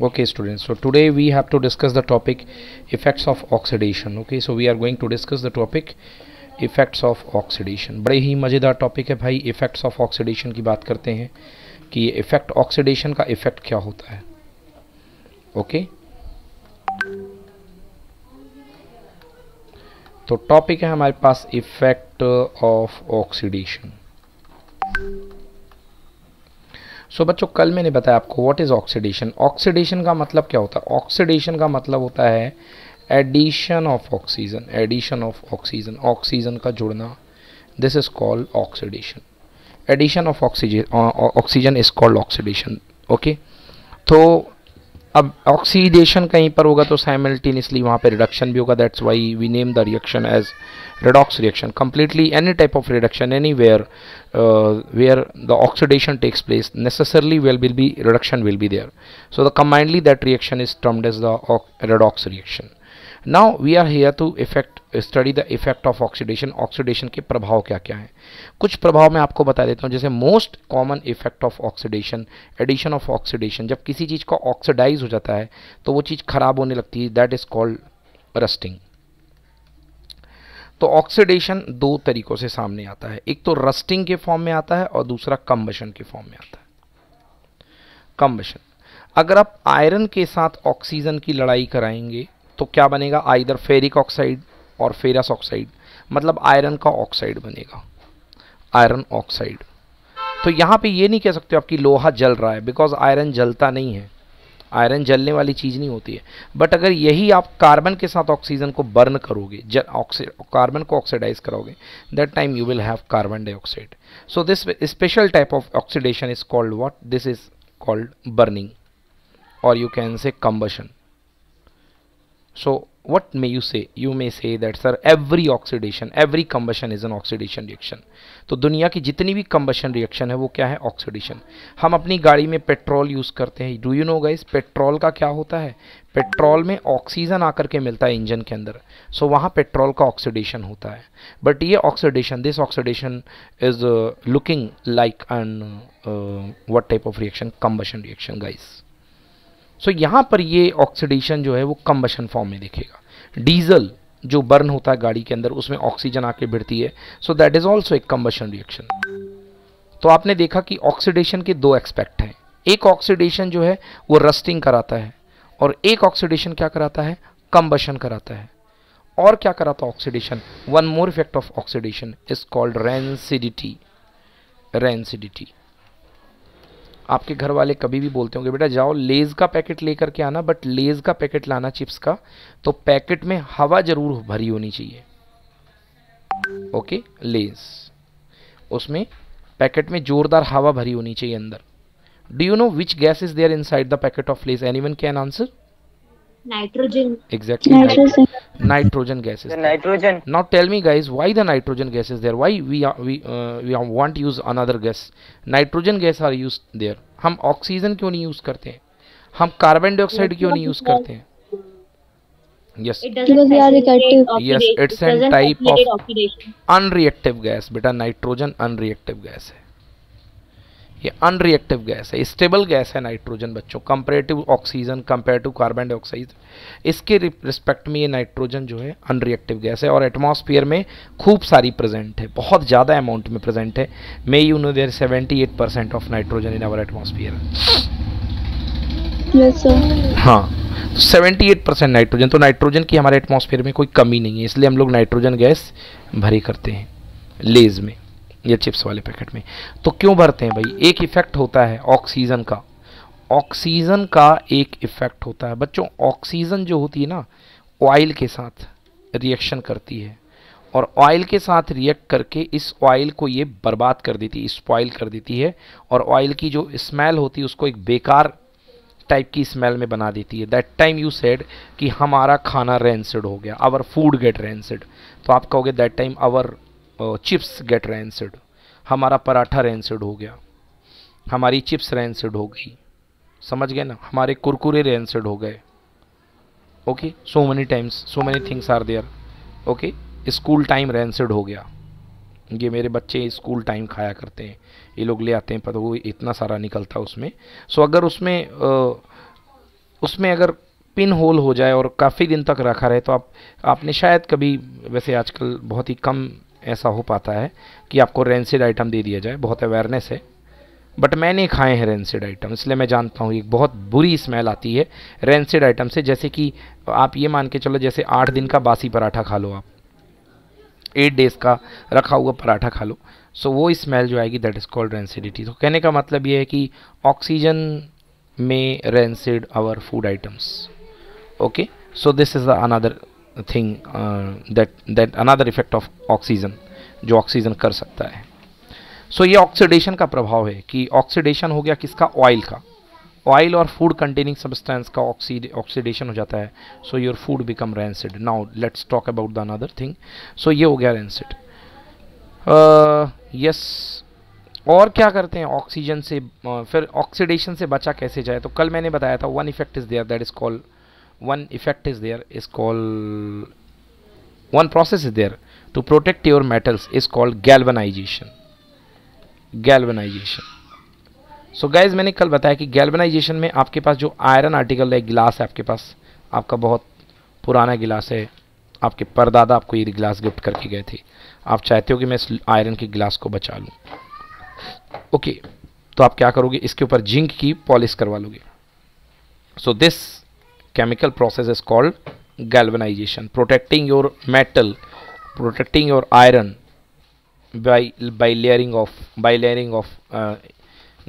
okay students so today we have to discuss the topic effects of oxidation okay so we are going to discuss the topic effects of oxidation बड़े ही मज़ेदार topic है भाई effects of oxidation की बात करते हैं कि इफ़ेक्ट ऑक्सीडेशन का इफ़ेक्ट क्या होता है ओके तो टॉपिक है हमारे पास effect of oxidation so so, बच्चों कल मैंने बताया आपको व्हाट इज़ ऑक्सीडेशन ऑक्सीडेशन का मतलब क्या होता है? ऑक्सीडेशन का मतलब होता है addition of oxygen addition of oxygen oxygen का जुड़ना. This is called oxidation addition of oxygen oxygen is called oxidation okay तो अब ऑक्सीडेशन कहीं पर होगा तो साइमल्टेनियसली वहाँ पर रिडक्शन भी होगा that's why we name the reaction as redox reaction completely any type of reduction anywhere where the oxidation takes place necessarily well will be reduction will be there so the combinedly that reaction is termed as the redox reaction now, we are here to effect study the effect of oxidation oxidation के प्रभाव क्या क्या हैं? कुछ प्रभाव मैं आपको बता देता हूँ। जैसे most common effect of oxidation addition of oxidation जब किसी चीज़ का ऑक्सीडाइज हो जाता है तो वो चीज़ खराब होने लगती है। दैट इज़ कॉल्ड रस्टिंग तो ऑक्सीडेशन दो तरीकों से सामने आता है। एक तो रस्टिंग के फॉर्म में आता है और दूसरा कम्बशन के फॉर्म में आता है। कम्बशन अगर आप आयरन के साथ ऑक्सीजन की लड़ाई कराएँगे तो क्या बनेगा? आइदर फेरिक ऑक्साइड और फेरस ऑक्साइड मतलब आयरन का ऑक्साइड बनेगा. आयरन ऑक्साइड तो यहाँ पे ये नहीं कह सकते आपकी लोहा जल रहा है बिकॉज़ आयरन जलता नहीं है. आयरन जलने वाली चीज़ नहीं होती है. बट अगर यही आप कार्बन के साथ ऑक्सीजन को बर्न करोगे कार्बन को ऑक्सीडाइज करोगे that time you will have carbon dioxide so this special type of oxidation is called what this is called burning और you can say combustion so what may you say? You may say that sir every oxidation every combustion is an oxidation reaction. तो दुनिया की जितनी भी combustion reaction है वो क्या है? ऑक्सीडेशन हम अपनी गाड़ी में पेट्रोल यूज़ करते हैं। Do you know guys petrol का क्या होता है? पेट्रोल में ऑक्सीजन आकर के मिलता है इंजन के अंदर। सो so, वहाँ पेट्रोल का ऑक्सीडेशन होता है। बट ये oxidation this oxidation is looking like an what type of reaction combustion reaction guys so so, यहाँ पर ये ऑक्सीडेशन जो है वो कम्बशन फॉर्म में दिखेगा। डीजल जो बर्न होता है गाड़ी के अंदर उसमें ऑक्सीजन आके भिड़ती है। सो दैट इज़ ऑल्सो एक कम्बशन रिएक्शन तो आपने देखा कि ऑक्सीडेशन के दो एक्सपेक्ट हैं। एक ऑक्सीडेशन जो है वो रस्टिंग कराता है और एक ऑक्सीडेशन क्या कराता है? कम्बशन कराता है। और क्या कराता oxidation one more effect of oxidation is called rancidity rancidity आपके घर वाले कभी भी बोलते होंगे, बेटा जाओ लेज़ का पैकेट लेकर के आना बट लेज़ का पैकेट लाना चिप्स का तो पैकेट में हवा ज़रूर भरी होनी चाहिए। ओके लेज़ उसमें पैकेट में जोरदार हवा भरी होनी चाहिए अंदर। Do you know which gas is there inside the packet of Lay's anyone can answer nitrogen exactly nitrogen gases nitrogen not tell me guys why the nitrogen gases there why we we we want use another gas nitrogen gas are used there हम oxygen क्यों नहीं use करते हैं? हम carbon dioxide क्यों नहीं use करते हैं? Yes yes it's an type of unreactive gas बेटा नाइट्रोजन अनरिएक्टिव गैस है। ये अनरिएक्टिव गैस है स्टेबल गैस है नाइट्रोजन बच्चों comparative oxygen compare to carbon dioxide इसके रिस्पेक्ट में ये नाइट्रोजन जो है अनरिएक्टिव गैस है और एटमॉस्फेयर में खूब सारी प्रेजेंट है बहुत ज़्यादा अमाउंट में प्रेजेंट है। May you know there seventy eight percent of nitrogen in our atmosphere हाँ सेवेंटी एट परसेंट नाइट्रोजन तो नाइट्रोजन की हमारे एटमॉस्फेयर में कोई कमी नहीं है इसलिए हम लोग नाइट्रोजन गैस भरी करते हैं लेज में। या चिप्स वाले पैकेट में। तो क्यों भरते हैं भाई? एक इफ़ेक्ट होता है ऑक्सीजन का। ऑक्सीजन का एक इफ़ेक्ट होता है। बच्चों ऑक्सीजन जो होती है ना ऑयल के साथ रिएक्शन करती है। और ऑयल के साथ रिएक्ट करके इस ऑयल को ये बर्बाद कर देती है स्पॉइल कर देती है। और ऑयल की जो स्मेल होती है, उसको एक बेकार टाइप की स्मेल में बना देती है। दैट टाइम यू सेड कि हमारा खाना रेंसिड हो गया आवर फ़ूड गेट रेंसिड तो आप कहोगे that time our chips get rancid हमारा पराठा रेंसिड हो गया। हमारी चिप्स रेंसिड हो गई। समझ गए ना? हमारे कुरकुरे रेंसिड हो गए। Okay so many times so many things are there okay school time rancid हो गया। ये मेरे बच्चे स्कूल टाइम खाया करते हैं। ये लोग ले आते हैं पर वो इतना सारा निकलता उसमें। सो so, अगर उसमें आ, उसमें अगर पिन होल हो जाए और काफ़ी दिन तक रखा रहे तो आप आपने शायद कभी वैसे आजकल बहुत ही कम ऐसा हो पाता है कि आपको रेंसिड आइटम दे दिया जाए, बहुत अवेयरनेस है। बट मैंने खाए हैं रेंसिड आइटम इसलिए मैं जानता हूँ, एक बहुत बुरी स्मेल आती है रेंसिड आइटम से। जैसे कि आप ये मान के चलो, जैसे आठ दिन का बासी पराठा खा लो आप। एट डेज़ का रखा हुआ पराठा खा लो। सो वो स्मेल जो आएगी दैट इज़ कॉल्ड रेंसिडिटी तो कहने का मतलब ये है कि ऑक्सीजन में rancid our food items okay so this is the another thing that that another effect of oxygen जो ऑक्सीजन कर सकता है। सो so, ये ऑक्सीडेशन का प्रभाव है कि ऑक्सीडेशन हो गया किसका? ऑयल का। ऑयल और फ़ूड कंटेनिंग सब्सटेंस का ऑक्सीडेशन हो जाता है। So your food become rancid now let's talk about the another thing so ये हो गया रेंसिड यस uh, yes. और क्या करते हैं? ऑक्सीजन से uh, फिर ऑक्सीडेशन से बचा कैसे जाए? तो कल मैंने बताया था one effect is there that is called one effect is there is called one process is there to protect your metals is called galvanization galvanization so guys मैंने कल बताया कि गैल्वनाइजेशन में आपके पास जो आयरन आर्टिकल है गिलास है आपके पास आपका बहुत पुराना गिलास है। आपके परदादा आपको ये गिलास गिफ्ट करके गए थे। आप चाहते हो कि मैं इस आयरन के गिलास को बचा लूँ। ओके okay, तो आप क्या करोगे? इसके ऊपर जिंक की पॉलिश करवा लोगे। So this chemical process is called galvanization protecting your metal protecting your iron by by layering of by layering of uh,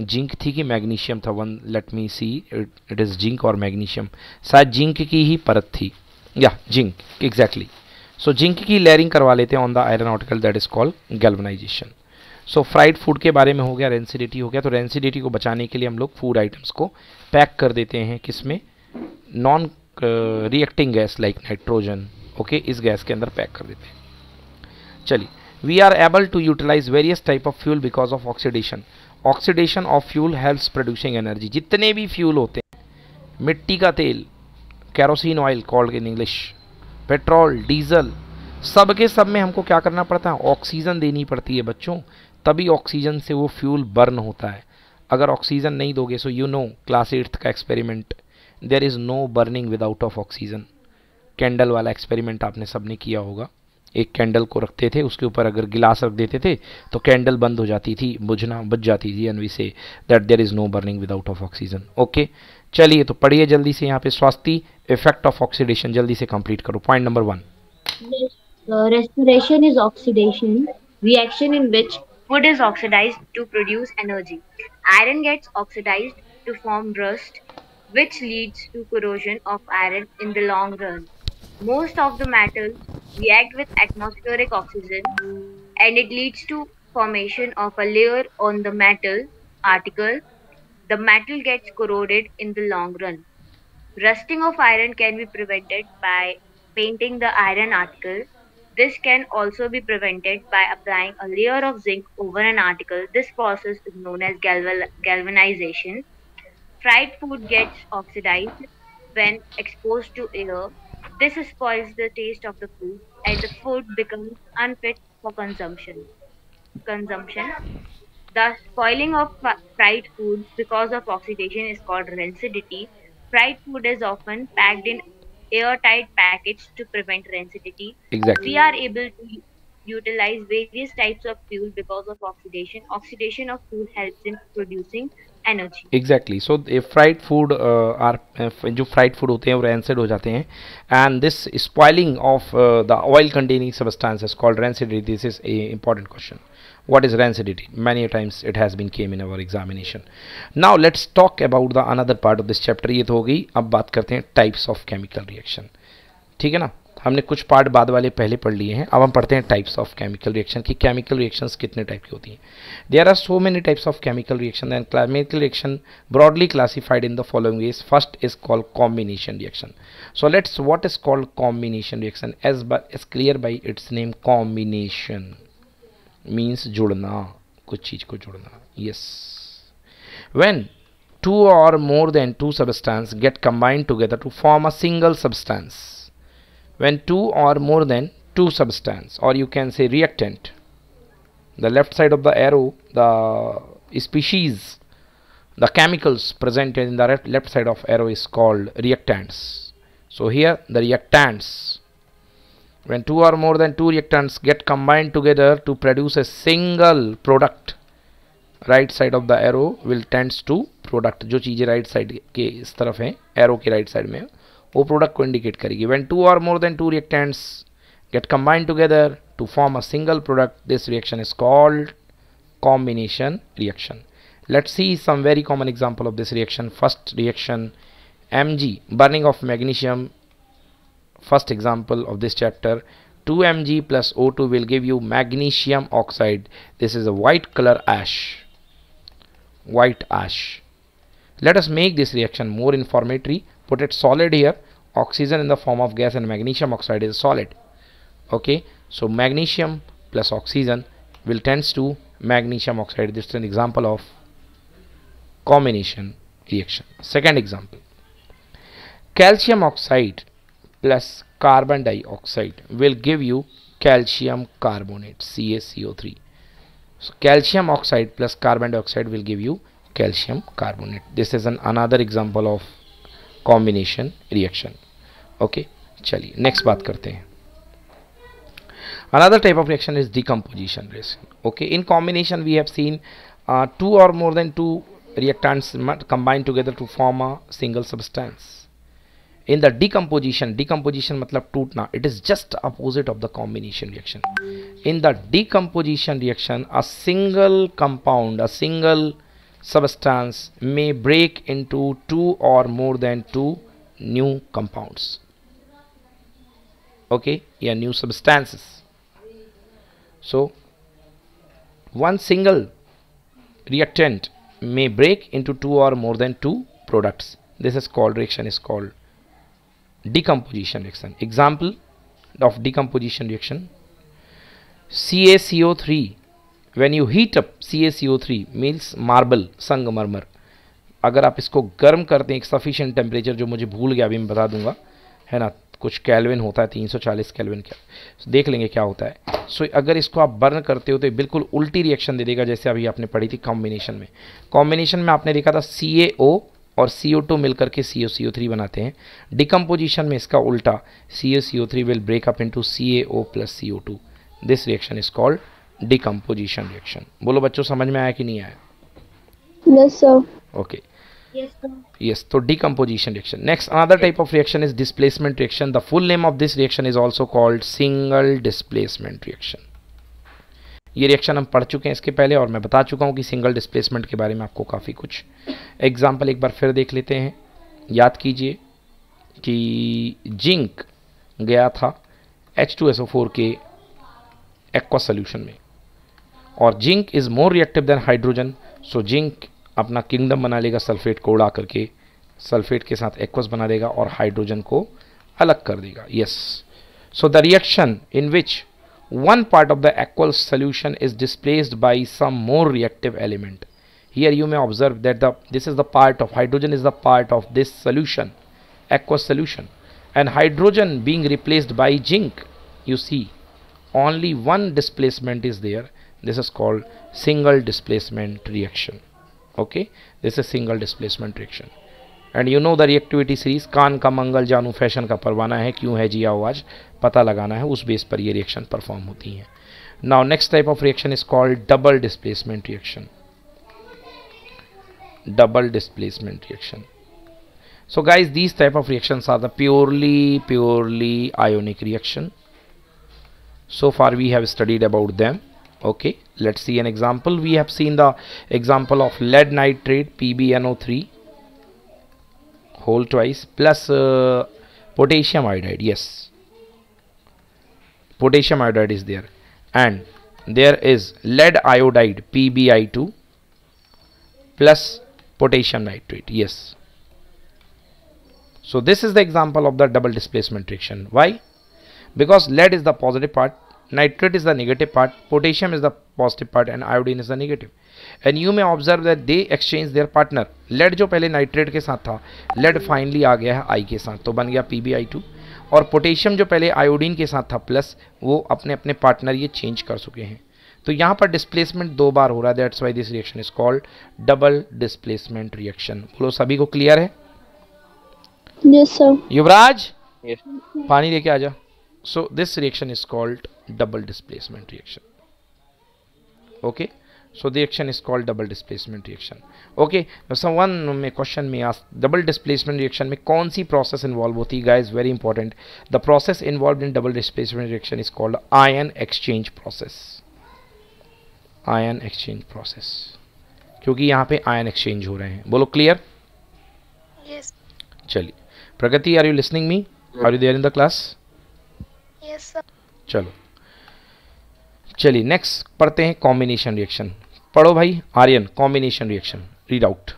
zinc थी कि मैग्नीशियम था। One let me see it is zinc और magnesium शायद zinc की ही परत थी। या जिंक एग्जैक्टली सो जिंक की लेयरिंग करवा लेते हैं on the iron article that is called galvanization so fried food के बारे में हो गया रेंसिडिटी हो गया। तो रेंसिडिटी को बचाने के लिए हम लोग फ़ूड आइटम्स को पैक कर देते हैं किसमें? Non reacting gas like nitrogen okay इस गैस के अंदर पैक कर देते हैं। चलिए, we are able to utilize various type of fuel because of oxidation. Oxidation of fuel helps producing energy. जितने भी फ्यूल होते हैं, मिट्टी का तेल kerosene oil called in English petrol diesel सब के सब में हमको क्या करना पड़ता है? ऑक्सीजन देनी पड़ती है बच्चों। तभी ऑक्सीजन से वो फ्यूल बर्न होता है। अगर ऑक्सीजन नहीं दोगे so you know class eighth का experiment there is no burning without of oxygen candle वाला एक्सपेरिमेंट आपने सबने किया होगा। एक कैंडल को रखते थे, उसके ऊपर अगर गिलास रख देते थे तो कैंडल बंद हो जाती थी, बुझना बुझ जाती थी and we see that there is no burning without of oxygen okay चलिए तो पढ़िए जल्दी से यहाँ पे स्वास्थ्य इफ़ेक्ट ऑफ़ ऑक्सीडेशन जल्दी से कंप्लीट करो। Point number one respiration is oxidation. Reaction in which food is oxidized to produce energy. Iron gets oxidized to form rust. Which leads to corrosion of iron in the long run most of the metals react with atmospheric oxygen and it leads to formation of a layer on the metal article. The metal gets corroded in the long run. Rusting of iron can be prevented by painting the iron article. This can also be prevented by applying a layer of zinc over an article. This process is known as galvanization. Fried food gets oxidized when exposed to air this spoils the taste of the food and the food becomes unfit for consumption. Consumption. The spoiling of fried food because of oxidation is called rancidity. Fried food is often packed in airtight package to prevent rancidity. Exactly. We are able to utilize various types of fuel because of oxidation. Oxidation of food helps in producing energy. Energy exactly so fried food are जो fried food होते हैं वो rancid हो जाते हैं and this spoiling of the oil containing substances called rancidity this is a important question what is rancidity many times it has been came in our examination now let's talk about the another part of this chapter ये तो हो गई अब बात करते हैं types of chemical reaction ठीक है ना हमने कुछ पार्ट बाद वाले पहले पढ़ लिए हैं। अब हम पढ़ते हैं टाइप्स ऑफ़ केमिकल रिएक्शन की केमिकल रिएक्शंस कितने टाइप की होती हैं। There are so many types of chemical reaction and chemical reaction broadly classified in the following ways first is called combination reaction so let's what is called combination reaction as as clear by its name combination means जुड़ना, कुछ चीज़ को जुड़ना। Yes when two और more than two substance get combined together to form a single substance when two or more than two substance or you can say reactant the left side of the arrow the species the chemicals present in the left side of arrow is called reactants so here the reactants when two or more than two reactants get combined together to produce a single product right side of the arrow will tends to product जो चीज़ें right side के इस तरफ हैं arrow के right side में वो product को indicate करेगी when two or more than two reactants get combined together to form a single product this reaction is called combination reaction let's see some very common example of this reaction first reaction mg burning of magnesium first example of this chapter 2 mg plus O2 will give you magnesium oxide this is a white color ash white ash let us make this reaction more informatory put it solid here oxygen in the form of gas and magnesium oxide is solid. Okay? So magnesium plus oxygen will tends to magnesium oxide. This is an example of combination reaction. Second example. Calcium oxide plus carbon dioxide will give you calcium carbonate CaCO3 so calcium oxide plus carbon dioxide will give you calcium carbonate. This is an another example of combination reaction okay चलिए next बात करते हैं। Another type of reaction is decomposition reaction okay in combination we have seen two और more than two reactants combine together to form a single substance in the decomposition decomposition मतलब टूटना it is just opposite of the combination reaction in the decomposition reaction a single compound a single substance में break into two और more than two new compound okay yeah new substances so one single reactant may break into two or more than two products this is called reaction is called decomposition reaction example of decomposition reaction CaCO3 when you heat up CaCO3 means marble संगमरमर अगर आप इसको गर्म करते हैं एक sufficient temperature जो मुझे भूल गया अभी मैं बता दूँगा है ना कुछ कैलविन होता है 340 कैलविन का so, देख लेंगे क्या होता है। सो so, अगर इसको आप बर्न करते हो तो बिल्कुल उल्टी रिएक्शन दे देगा जैसे अभी आपने पढ़ी थी कॉम्बिनेशन में। कॉम्बिनेशन में आपने देखा था सी और CO2 मिलकर के COCO3 बनाते हैं। डिकम्पोजिशन में इसका उल्टा COCO3 will break up into CaO plus CO2 this reaction is called decomposition reaction बोलो बच्चों समझ में आया कि नहीं आया? Okay yes so decomposition reaction next another type of reaction is displacement reaction the full name of this reaction is also called single displacement reaction ये reaction हम पढ़ चुके हैं इसके पहले और मैं बता चुका हूँ कि सिंगल डिस्प्लेसमेंट के बारे में आपको काफ़ी कुछ एग्ज़ाम्पल एक बार फिर देख लेते हैं याद कीजिए कि जिंक गया था H2SO4 के एक्वा सोल्यूशन में और zinc is more reactive than hydrogen so zinc अपना किंगडम बना लेगा सल्फेट को उड़ा करके सल्फेट के साथ एक्वस बना देगा और हाइड्रोजन को अलग कर देगा। Yes so the reaction in which one part of the aqueous solution is displaced by some more reactive element here you may observe that the this is the part of hydrogen is the part of this solution aqueous solution and hydrogen being replaced by zinc you see only one displacement is there this is called single displacement reaction okay this is single displacement reaction and you know the reactivity series कान का मंगल जानू fashion का परवाना है क्यों है जिया आवाज़ पता लगाना है उस बेस पर ये रिएक्शन परफॉर्म होती हैं now next type of reaction is called double displacement reaction double displacement reaction so guys these type of reactions are the purely purely ionic reaction so far we have studied about them okay let's see an example. We have seen the example of lead nitrate pbno3 whole twice plus uh, potassium iodide yes. Potassium iodide is there. And there is lead iodide PbI2 plus potassium nitrate yes. So this is the example of the double displacement reaction. Why? Because lead is the positive part nitrate is the negative part potassium is the positive part and iodine is the negative. And you may observe that they exchange their partner lead जो पहले nitrate के साथ था lead finally आ गया है I के साथ तो बन गया पी बी आई टू और पोटेशियम जो पहले आयोडीन के साथ था प्लस वो अपने अपने पार्टनर ये चेंज कर चुके हैं. तो यहाँ पर डिस्प्लेसमेंट दो बार हो रहा है that's why this reaction is called double displacement reaction बोलो सभी को क्लियर है? Yes sir. युवराज? Yes. पानी लेके आ जा। So this reaction is called double displacement reaction okay so the reaction is called double displacement reaction okay now someone may question me ask double displacement reaction में कौन सी process involve होती है guys very important the process involved in double displacement reaction is called ion exchange process ion exchange process क्योंकि यहाँ पे ion exchange हो रहे हैं बोलो क्लियर Yes. चलिए Pragati are you listening me are you there in the class Yes, चलो। चलिए नेक्स्ट पढ़ते हैं कॉम्बिनेशन रिएक्शन पढ़ो भाई Aryan combination reaction read out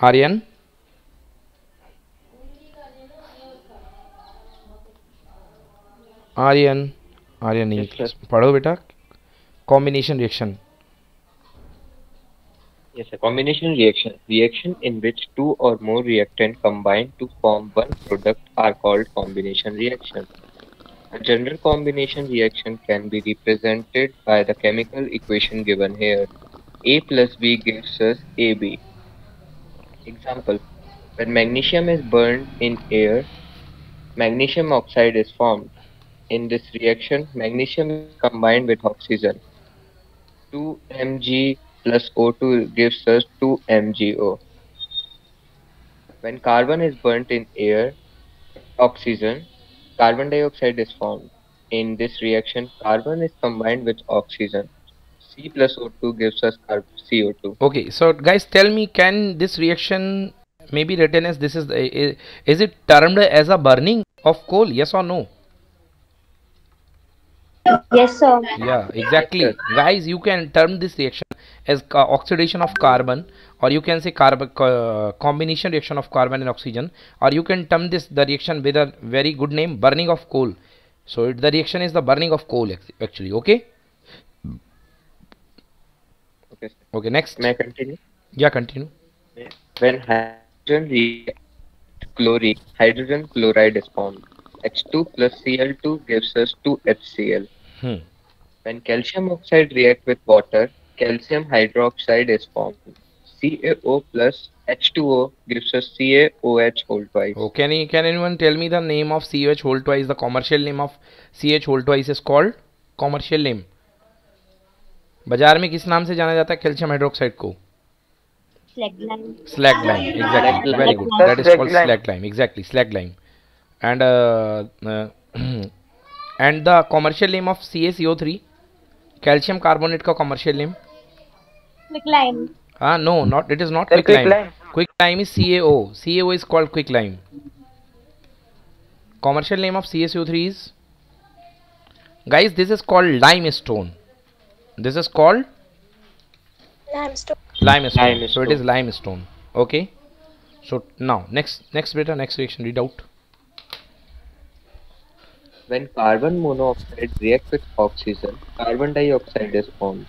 Aryan? Aryan Aryan नहीं Yes, पढ़ो बेटा। Combination reaction Yes, a combination reaction. Reaction in which two or more reactant combine to form one product are called combination reaction. A general combination reaction can be represented by the chemical equation given here. A plus B gives us AB. Example, when magnesium is burned in air, magnesium oxide is formed. In this reaction, magnesium is combined with oxygen. 2 Mg plus O2 gives us 2 MgO. When carbon is burnt in air, oxygen, carbon dioxide is formed. In this reaction, carbon is combined with oxygen. C plus O2 gives us car- CO2. Okay, so guys, tell me, can this reaction may be written as this is is it termed as a burning of coal? Yes or no? Yes, sir. Yeah, exactly. Guys, you can term this reaction as oxidation of carbon, or you can say carbon co- combination reaction of carbon and oxygen, or you can term this the reaction with a very good name, burning of coal. So it, the reaction is the burning of coal actually. Okay. Okay. Okay. Next. May I continue? Yeah, continue. When hydrogen reacts chlorine, hydrogen chloride is formed. H2 plus Cl2 gives us 2HCl. Hmm. When calcium oxide reacts with water, calcium hydroxide is formed. CaO plus H2O gives us CaOH whole twice. Oh, can you, can anyone tell me the name of CH whole twice? The commercial name of CH whole twice is called commercial name. बाज़ार में किस नाम से जाना जाता है calcium hydroxide को Slag line. slag lime exactly Slag very lime. good That's that is slag called and and the commercial name of CaCO3 calcium carbonate का commercial name Quick line. ah no not it is not Sir, quick, quick lime. lime. quick lime is CaO CaO is called quick lime commercial name of CaCO3 is guys this is called limestone this is called Limestone. limestone. Limestone. so it is limestone okay so now next next beta next reaction read out when carbon monoxide reacts with oxygen, carbon dioxide is formed.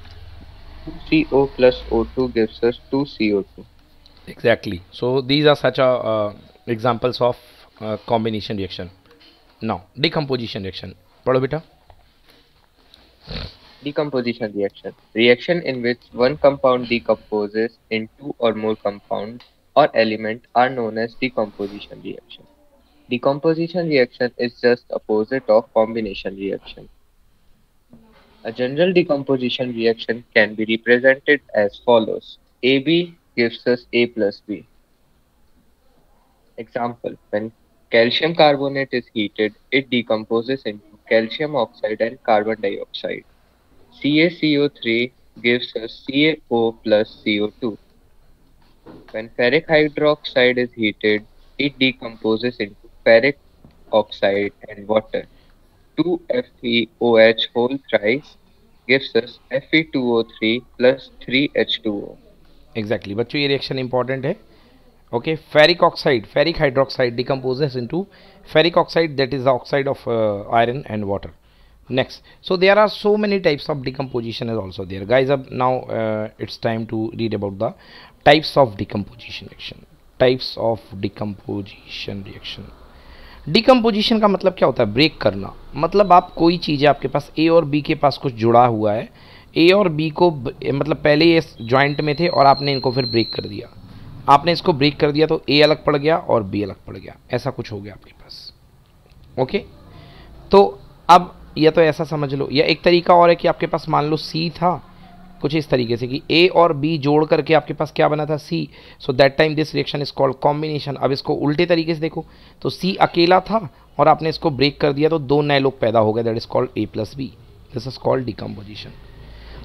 2CO plus O2 gives us 2CO2. Exactly. So these are such a, uh, examples of uh, combination reaction. Now, decomposition reaction. Decomposition reaction. Reaction in which one compound decomposes into two or more compounds or element are known as decomposition reaction. Decomposition reaction is just opposite of combination reaction. A general decomposition reaction can be represented as follows. AB gives us A plus B. Example, when calcium carbonate is heated, it decomposes into calcium oxide and carbon dioxide. CaCO3 gives us CaO plus CO2. When ferric hydroxide is heated, it decomposes into ferric oxide and water. 2FeOH whole thrice gives us Fe2O3 plus 3H2O. exactly बच्चों ये reaction important है okay ferric oxide ferric hydroxide decomposes into ferric oxide that is the oxide of uh, iron and water next so there are so many types of decomposition is also there guys up now uh, it's time to read about the types of decomposition reaction types of decomposition reaction Decomposition का मतलब क्या होता है? Break करना। मतलब आप कोई चीज़ है, आपके पास ए और बी के पास कुछ जुड़ा हुआ है। ए और बी को मतलब पहले ये जॉइंट में थे और आपने इनको फिर ब्रेक कर दिया। आपने इसको ब्रेक कर दिया तो ए अलग पड़ गया और बी अलग पड़ गया। ऐसा कुछ हो गया आपके पास। ओके तो अब या तो ऐसा समझ लो। या एक तरीका और है कि आपके पास मान लो सी था कुछ इस तरीके से कि ए और बी जोड़ करके आपके पास क्या बना था? See so that time this reaction is called combination अब इसको उल्टे तरीके से देखो। तो सी अकेला था और आपने इसको ब्रेक कर दिया तो दो नए लोग पैदा हो गए। That is called A plus B this is called decomposition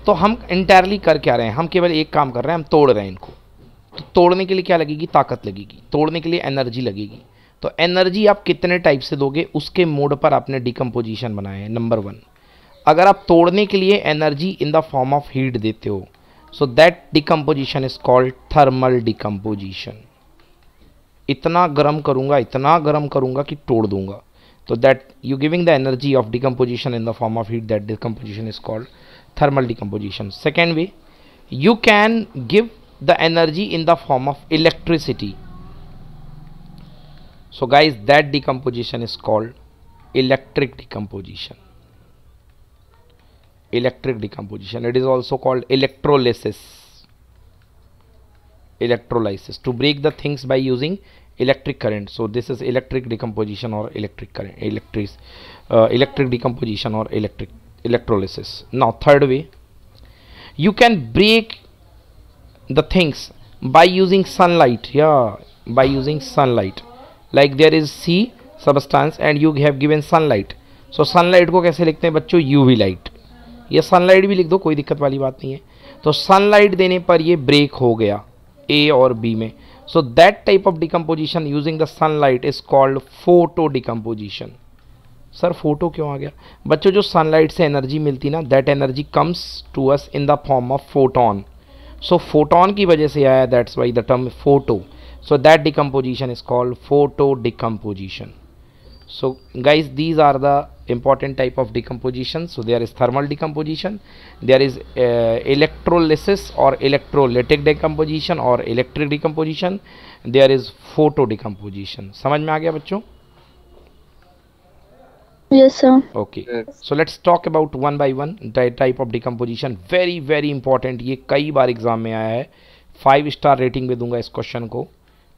तो हम इंटायरली कर क्या रहे हैं। हम केवल एक काम कर रहे हैं। हम तोड़ रहे हैं इनको। तो तोड़ने के लिए क्या लगेगी? ताकत लगेगी। तोड़ने के लिए एनर्जी लगेगी। तो एनर्जी आप कितने टाइप से दोगे? उसके मोड पर आपने डिकम्पोजिशन बनाए हैं नंबर वन अगर आप तोड़ने के लिए energy in the form of heat देते हो so that decomposition is called thermal decomposition इतना गर्म करूँगा, इतना गर्म करूँगा कि तोड़ दूँगा। तो that you giving the energy of decomposition in the form of heat that decomposition is called thermal decomposition. Second way, you can give the energy in the form of electricity. So guys, that decomposition is called electric decomposition. electric decomposition it is also called electrolysis electrolysis to break the things by using electric current so this is electric decomposition or electric current electric uh, electric decomposition or electric electrolysis now third way you can break the things by using sunlight yeah by using sunlight like there is C substance and you have given sunlight so sunlight को कैसे लिखते हैं बच्चों UV light या sunlight भी लिख दो, कोई दिक्कत वाली बात नहीं है। तो सनलाइट देने पर ये ब्रेक हो गया ए और बी में। So that type of decomposition using the sunlight is called photo decomposition sir photo क्यों आ गया? बच्चों, जो सनलाइट से एनर्जी मिलती ना that energy comes to us in the form of photon so photon की वजह से आया that's why the term photo so that decomposition is called photo decomposition so guys these are the important type of decomposition so there is thermal decomposition there is uh, electrolysis or electrolytic decomposition or electric decomposition there is photo decomposition समझ में आ गया बच्चों Yes, sir. okay so let's talk about one by one type of decomposition very very important ये कई बार exam में आया है five star rating में दूँगा इस क्वेश्चन को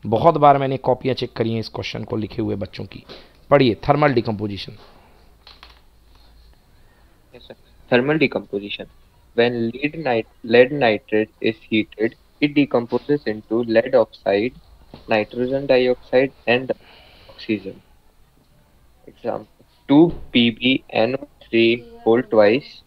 बहुत बार मैंने कॉपियाँ चेक करी हैं इस क्वेश्चन को लिखे हुए बच्चों की पढ़िए thermal decomposition Thermal decomposition. When lead nit- lead nitrate is heated, it decomposes into lead oxide, nitrogen dioxide, and oxygen. Example: 2 PbNO3 whole twice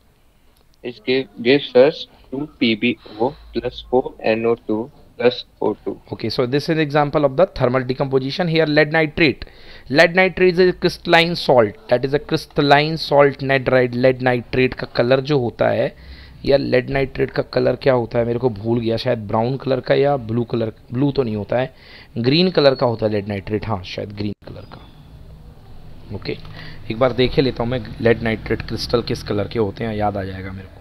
give, gives us 2 PbO plus 4 NO2 plus O2. okay so this is an example of the thermal decomposition here lead nitrate lead nitrate is a crystalline salt that is a crystalline salt nitride lead nitrate का colour जो होता है या lead nitrate का colour क्या होता है मेरे को भूल गया शायद ब्राउन कलर का या ब्लू कलर ब्लू तो नहीं होता है ग्रीन कलर का होता है लेड नाइट्रेट हाँ शायद ग्रीन कलर का ओके एक बार देखे लेता हूँ मैं लेड नाइट्रेट क्रिस्टल किस कलर के होते हैं याद आ जाएगा मेरे को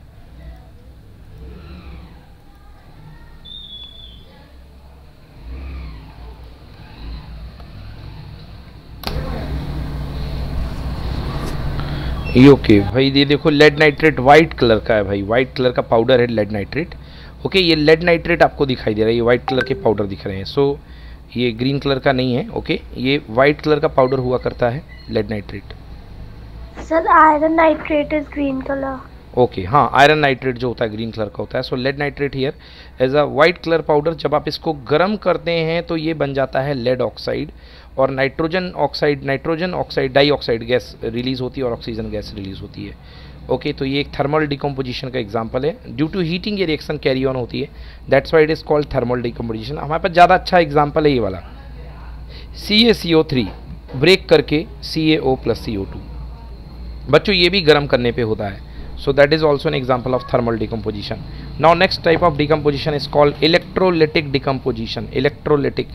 ये ओके भाई ये देखो लेड नाइट्रेट वाइट कलर का है भाई वाइट कलर का पाउडर है लेड नाइट्रेट ओके ये लेड नाइट्रेट आपको दिखाई दे रहा है ये वाइट कलर के पाउडर दिख रहे हैं. सो ये ग्रीन कलर का नहीं है ओके ये वाइट कलर का पाउडर हुआ करता है lead nitrate sir iron nitrate is green colour okay हाँ आयरन नाइट्रेट जो होता है ग्रीन कलर का होता है. So lead nitrate here as a white colour powder जब आप इसको गर्म करते हैं तो ये बन जाता है लेड ऑक्साइड और nitrogen oxide nitrogen oxide, dioxide gas release होती है और ऑक्सीजन गैस रिलीज़ होती है। ओके तो ये एक थर्मल डिकम्पोजिशन का एग्ज़ाम्पल है। ड्यू टू हीटिंग ये रिएक्शन कैरी ऑन होती है। That's why it is called thermal decomposition हमारे पास ज़्यादा अच्छा एग्ज़ाम्पल है ये वाला। C A C O three break करके C A O plus C O to बच्चों, ये भी गर्म करने पे होता है। So that is also an example of thermal decomposition now, next type of decomposition is called electrolytic decomposition electrolytic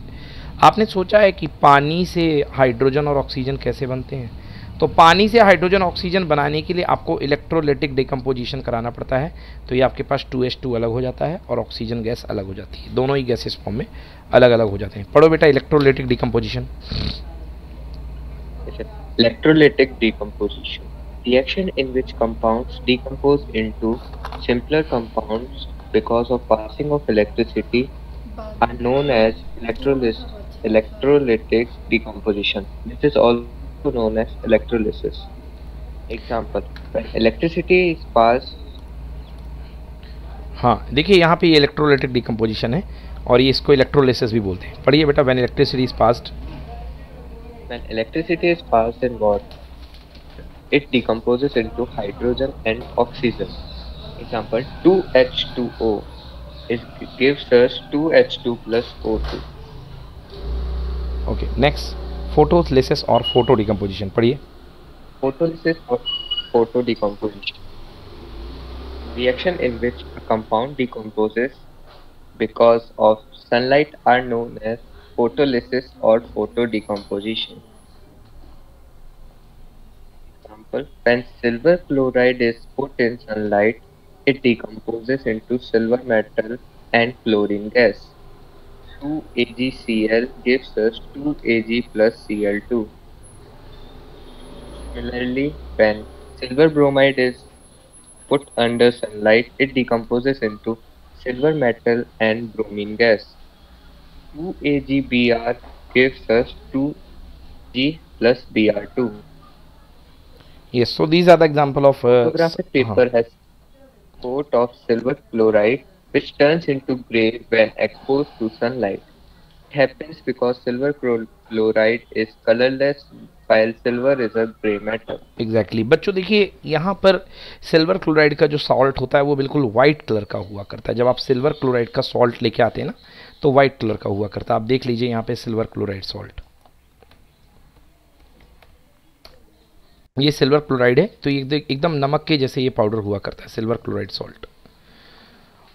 आपने सोचा है कि पानी से हाइड्रोजन और ऑक्सीजन कैसे बनते हैं? तो पानी से हाइड्रोजन ऑक्सीजन बनाने के लिए आपको इलेक्ट्रोलिटिक डिकम्पोजिशन कराना पड़ता है। तो ये आपके पास टू एस टू अलग हो जाता है और ऑक्सीजन गैस अलग हो जाती है। दोनों ही गैसेस फॉर्म में अलग अलग हो जाते हैं। पढ़ो बेटा electrolytic decomposition Yes, Electrolytic decomposition. Reaction in which compounds decompose into simpler compounds because of passing of electricity are known as electrolys- electrolytic decomposition. This is also known as electrolysis. Example, electricity is passed. हाँ देखिए यहाँ पे ये electrolytic decomposition है और ये इसको electrolysis भी बोलते हैं पढ़िए बेटा when electricity is passed when electricity is passed in what it decomposes into hydrogen and oxygen example 2H2O it gives us 2H2 plus O2 okay next photolysis और फ़ोटो डिकम्पोजिशन पढ़िए Photolysis or photo decomposition. Reaction in which a compound decomposes because of sunlight are known as photolysis or photo decomposition. Example, when silver chloride is put in sunlight, it decomposes into silver metal and chlorine gas. 2AgCl gives us 2Ag plus Cl2. Similarly, when silver bromide is put under sunlight, it decomposes into silver metal and bromine gas. 2AgBr gives us 2G plus Br2. yes so these are the example of uh, Photographic s- paper has coat of silver chloride which turns into gray when exposed to sunlight. It happens because silver chloride is colorless gray metal. Exactly. बच्चों देखिए, यहाँ पर silver chloride का जो salt होता है, वो बिल्कुल वाइट कलर का हुआ करता है जब आप सिल्वर क्लोराइड का सॉल्ट लेके आते हैं ना तो वाइट कलर का हुआ करता है आप देख लीजिए यहाँ पे सिल्वर क्लोराइड सॉल्ट ये सिल्वर क्लोराइड है तो ये एकदम नमक के जैसे ये पाउडर हुआ करता है सिल्वर क्लोराइड सॉल्ट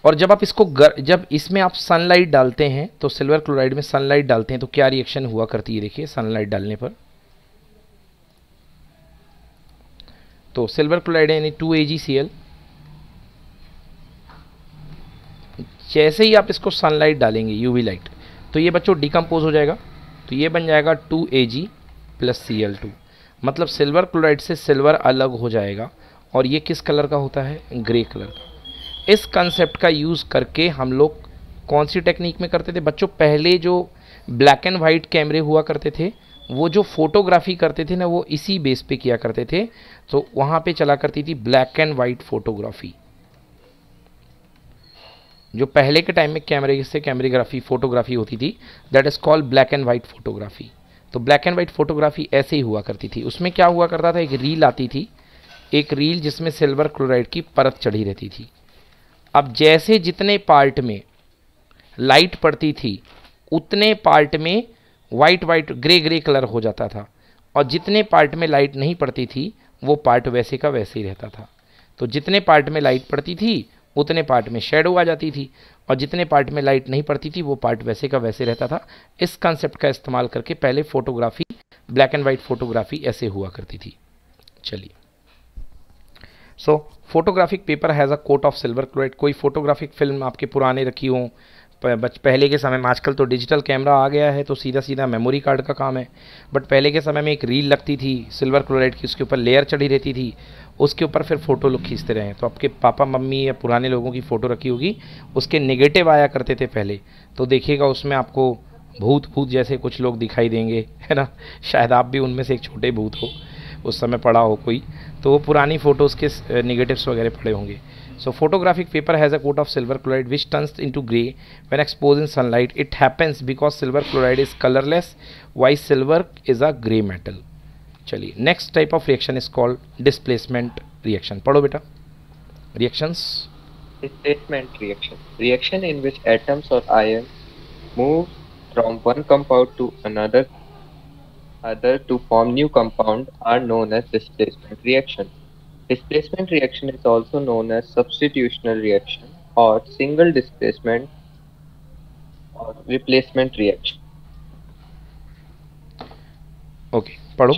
और जब आप इसको गर, जब इसमें आप सनलाइट डालते हैं तो सिल्वर क्लोराइड में सनलाइट डालते हैं तो क्या रिएक्शन हुआ करती है देखिए सनलाइट डालने पर? तो सिल्वर क्लोराइड यानी टू ए जैसे ही आप इसको सनलाइट डालेंगे यूवी लाइट तो ये बच्चों डिकम्पोज हो जाएगा। तो ये बन जाएगा two A G plus C L two मतलब सिल्वर क्लोराइड से सिल्वर अलग हो जाएगा और ये किस कलर का होता है? ग्रे कलर का। इस कंसेप्ट का यूज़ करके हम लोग कौन सी टेक्निक में करते थे? बच्चों, पहले जो ब्लैक एंड वाइट कैमरे हुआ करते थे, वो जो फोटोग्राफी करते थे ना, वो इसी बेस पे किया करते थे। तो वहाँ पे चला करती थी ब्लैक एंड वाइट फोटोग्राफी जो पहले के टाइम में कैमरे से कैमरेग्राफी फोटोग्राफी होती थी that is called black and white photography तो ब्लैक एंड वाइट फोटोग्राफी ऐसे ही हुआ करती थी। उसमें क्या हुआ करता था? एक रील आती थी, एक रील जिसमें सिल्वर क्लोराइड की परत चढ़ी रहती थी। अब जैसे जितने पार्ट में लाइट पड़ती थी, उतने पार्ट में white white grey grey colour हो जाता था। और जितने पार्ट में लाइट नहीं पड़ती थी, वो पार्ट वैसे का वैसे ही रहता था। तो जितने पार्ट में लाइट पड़ती थी, उतने पार्ट में शेडो आ जाती थी। और जितने पार्ट में लाइट नहीं पड़ती थी, वो पार्ट वैसे का वैसे रहता था। इस कंसेप्ट का इस्तेमाल करके पहले photography black and white photography ऐसे हुआ करती थी। चलिए। So photographic paper has a coat of silver chloride कोई फोटोग्राफिक फ़िल्म आपके पुराने रखी हों बच- पहले के समय में। आजकल तो डिजिटल कैमरा आ गया है तो सीधा सीधा मेमोरी कार्ड का काम है। बट पहले के समय में एक रील लगती थी सिल्वर क्लोराइड की, उसके ऊपर लेयर चढ़ी रहती थी। उसके ऊपर फिर फ़ोटो लोग खींचते रहे। तो आपके पापा, मम्मी या पुराने लोगों की फ़ोटो रखी होगी, उसके नेगेटिव आया करते थे पहले। तो देखिएगा, उसमें आपको भूत भूत जैसे कुछ लोग दिखाई देंगे, है ना? शायद आप भी उनमें से एक छोटे भूत हो, उस समय पड़ा हो कोई। तो वो पुरानी फ़ोटोज़ के निगेटिव्स वगैरह पड़े होंगे। So photographic paper has a coat of silver chloride which turns into grey when expose in sunlight it happens because silver chloride is colourless why silver is a grey metal चलिए next type of reaction is called displacement reaction पढ़ो बेटा। Reactions displacement reaction reaction in which atoms और ion move from one compound to another other to form new compound are known as displacement reaction. Displacement reaction is also known as substitutional reaction or single displacement or replacement reaction. okay पढ़ो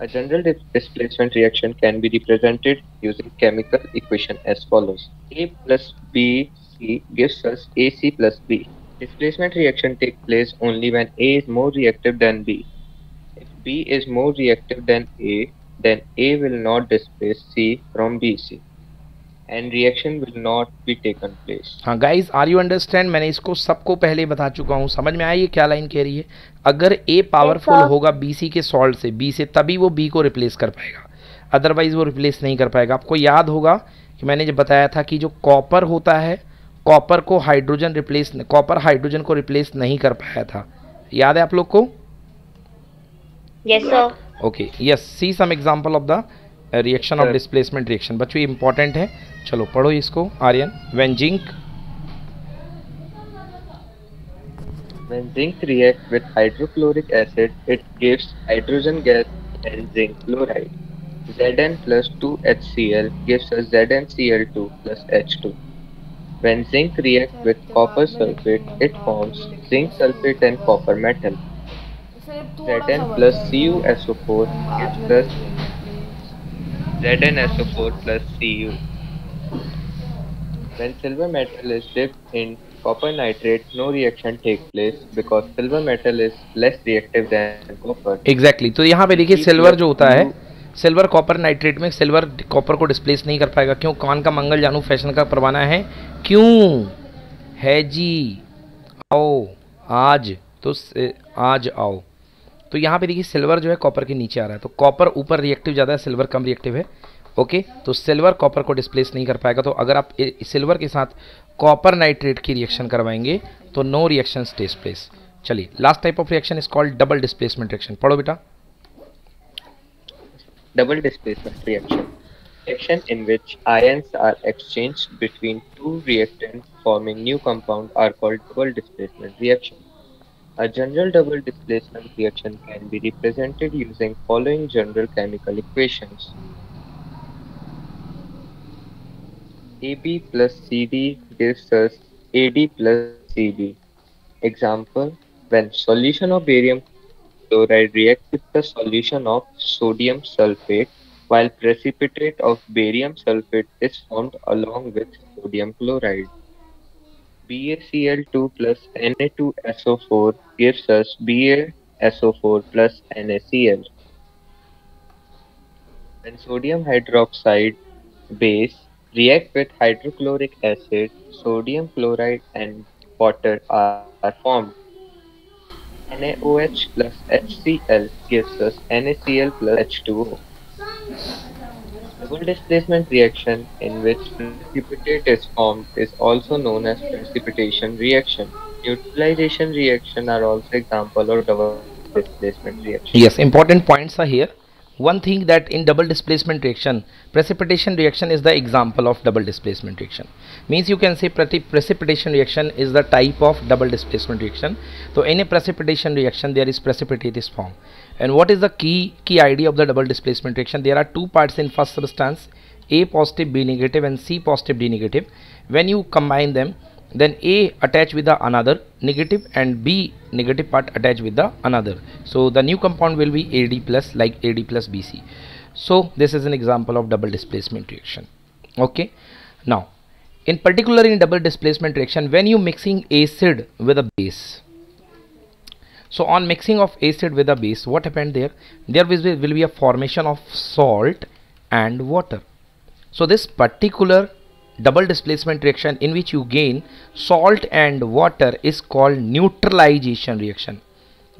A general dis- displacement reaction can be represented using chemical equation as follows. A plus B C gives us AC plus B. Displacement reaction takes place only when A is more reactive than B. B is more reactive than A, then A will not displace C from BC and reaction will not be taken place. हाँ guys are you understand मैंने इसको सबको पहले बता चुका हूँ। समझ में आया ये क्या लाइन कह रही है? अगर ए पावरफुल होगा बी सी के सॉल्ट से बी से तभी वो बी को रिप्लेस कर पाएगा। अदरवाइज़ वो रिप्लेस नहीं कर पाएगा। आपको याद होगा कि मैंने जब बताया था कि जो कॉपर होता है कॉपर को हाइड्रोजन रिप्लेस कॉपर हाइड्रोजन को रिप्लेस नहीं कर पाया था। याद है आप लोग को? Yes sir okay yes see some example of the reaction of displacement reaction बच्चों इंपॉर्टेंट है। चलो पढ़ो इसको Aryan when zinc when zinc react with hydrochloric acid it gives hydrogen gas and zinc chloride Zn plus 2 HCl gives us ZnCl2 plus H2. When zinc reacts with copper sulfate, it forms zinc sulfate and copper metal. Zn plus CuSO4 gives us ZnSO4 plus Cu. When silver metal is dipped in copper nitrate, no reaction takes place because silver metal is less reactive than copper. exactly. तो यहाँ पे देखिए silver जो होता है silver copper nitrate में silver copper को displace नहीं कर पाएगा क्यों कौन का मंगल जानू फ़ैशन का परवाना है क्यों है जी आओ आज तो आज आओ तो यहाँ पे देखिए सिल्वर जो है कॉपर के नीचे आ रहा है। तो कॉपर ऊपर रिएक्टिव ज़्यादा है, सिल्वर कम रिएक्टिव है। ओके तो सिल्वर कॉपर को डिस्प्लेस नहीं कर पाएगा। तो अगर आप सिल्वर के साथ कॉपर नाइट्रेट की रिएक्शन करवाएँगे तो नो रिएक्शन टेस्ट प्लेस चलिए last type of reaction is called double displacement reaction पढ़ो बेटा। Double displacement reaction Reaction in which ions are exchanged between two reactants forming new compound are called double displacement reaction. A general double displacement reaction can be represented using following general chemical equations. AB plus CD gives us AD plus CD. Example, when solution of barium chloride reacts with the solution of sodium sulfate, while precipitate of barium sulfate is formed along with sodium chloride. BaCl2 plus Na2SO4 gives us BaSO4 plus NaCl. When sodium hydroxide base react with hydrochloric acid, sodium chloride and water are, are formed. NaOH plus HCl gives us NaCl plus H2O. Double displacement reaction in which precipitate is formed is also known as precipitation reaction. Neutralization reaction are also example of double displacement reaction. yes important points are here one thing that in double displacement reaction precipitation reaction is the example of double displacement reaction means you can say preci- precipitation reaction is the type of double displacement reaction so in a precipitation reaction there is precipitate is formed and what is the key key idea of the double displacement reaction? There are two parts in first substance a positive b negative and c positive d negative. When you combine them then a attach with the another negative and b negative part attach with the another. So the new compound will be ad plus like ad plus bc so this is an example of double displacement reaction. Okay? Now in particular in double displacement reaction when you mixing acid with a base so on mixing of acid with a base what happened there? There will be, a formation of salt and water. So this particular double displacement reaction in which you gain salt and water is called neutralization reaction.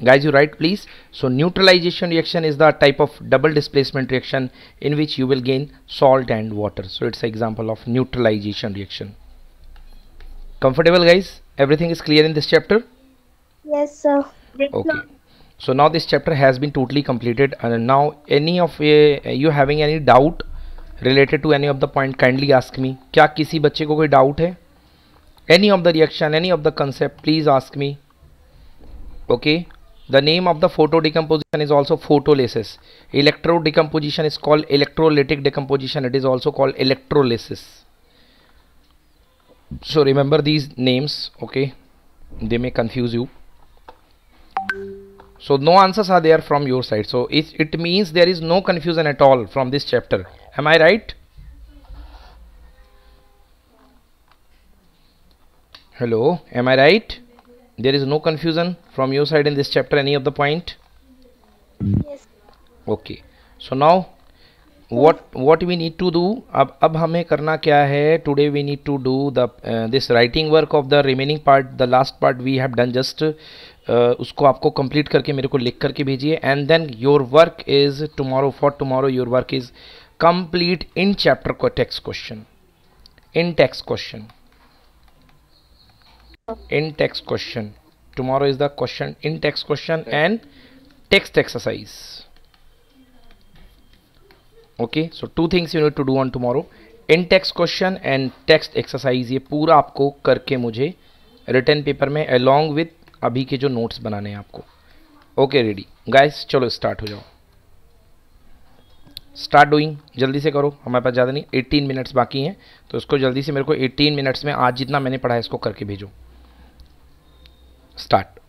Guys you write please? So neutralization reaction is the type of double displacement reaction in which you will gain salt and water. So it's an example of neutralization reaction. Comfortable guys? Everything is clear in this chapter? Yes, sir. Okay so now this chapter has been totally completed and now any of uh, you having any doubt related to any of the point kindly ask me क्या किसी बच्चे को कोई doubt है any of the reaction any of the concept please ask me okay the name of the photo decomposition is also photolysis electro decomposition is called electrolytic decomposition it is also called electrolysis so remember these names okay they may confuse you so no answers are there from your side. So it, it means there is no confusion at all from this chapter. Am i right? Hello? Am i right? There is no confusion from your side in this chapter any of the point? Yes. Okay. So now what what we need to do अब अब हमें करना क्या है? Today we need to do the this writing work of the remaining part the last part we have done just उसको आपको complete करके मेरे को लिख करके भेजिए। And then your work is tomorrow for tomorrow your work is complete in chapter को text question in text question in text question tomorrow is the question in text question and text exercise. Okay, so two things you need to do on tomorrow. In text question and text exercise, ये पूरा आपको करके मुझे return paper में, along with अभी के जो notes बनाने हैं आपको। ओके रेडी गाइस चलो स्टार्ट हो जाओ। स्टार्ट डूइंग जल्दी से करो, हमारे पास ज़्यादा नहीं 18 मिनट्स बाकी हैं। तो इसको जल्दी से मेरे को 18 मिनट्स में आज जितना मैंने पढ़ा है, इसको करके भेजो। Start